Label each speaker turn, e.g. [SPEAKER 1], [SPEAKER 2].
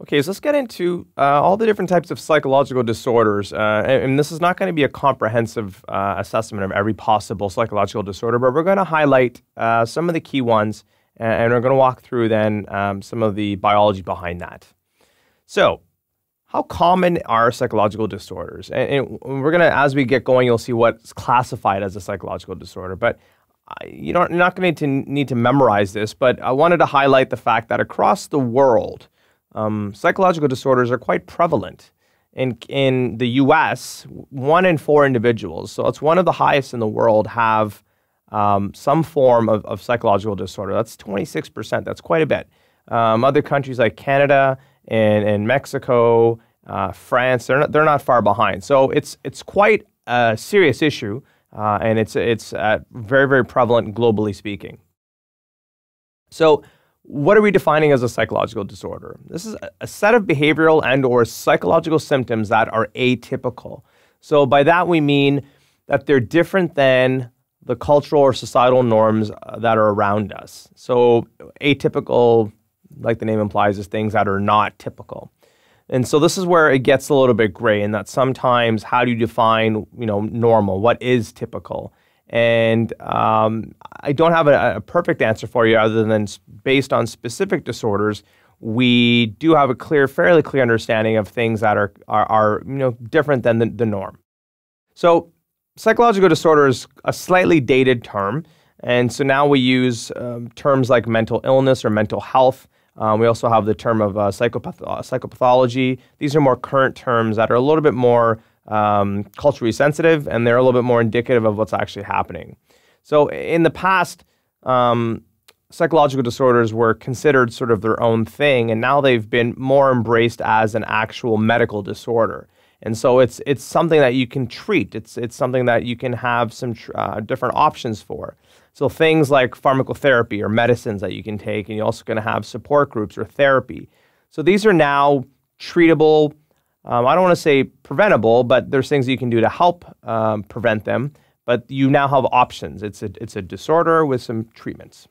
[SPEAKER 1] Okay, so let's get into uh, all the different types of psychological disorders. Uh, and, and, this is not going to be a comprehensive uh, assessment of every possible psychological disorder, but we're going to highlight uh, some of the key ones and, we're going to walk through then um, some of the biology behind that. So, how common are psychological disorders? And, and we're going to, as we get going, you'll see what's classified as a psychological disorder. But you don't, you're not going to need to memorize this, but I wanted to highlight the fact that across the world, um, psychological disorders are quite prevalent. In, in the US, one in four individuals, so it's one of the highest in the world, have um, some form of, of, psychological disorder. That's 26%. That's quite a bit. Um, other countries like Canada and, and Mexico, uh, France, they're not, they're not far behind. So it's, it's quite a serious issue, uh, and it's, it's uh, very, very prevalent globally speaking. So what are we defining as a psychological disorder? This is a set of behavioral and or psychological symptoms that are atypical. So by that we mean that they're different than the cultural or societal norms uh, that are around us. So atypical, like the name implies, is things that are not typical. And so this is where it gets a little bit gray in that sometimes how do you define, you know, normal? What is typical? And um, I don't have a, a, perfect answer for you other than based on specific disorders, we do have a clear, fairly clear understanding of things that are, are, are you know, different than the, the norm. So psychological disorder is a slightly dated term. And so now we use um, terms like mental illness or mental health. Um, we also have the term of uh, psychopath- psychopathology. These are more current terms that are a little bit more um, culturally sensitive, and they're a little bit more indicative of what's actually happening. So in the past, um, psychological disorders were considered sort of their own thing, and now they've been more embraced as an actual medical disorder. And so it's it's something that you can treat. It's it's something that you can have some uh, different options for. So things like pharmacotherapy or medicines that you can take, and you're also going to have support groups or therapy. So these are now treatable um, I don't want to say preventable, but there's things you can do to help um, prevent them. But you now have options. It's a, it's a disorder with some treatments.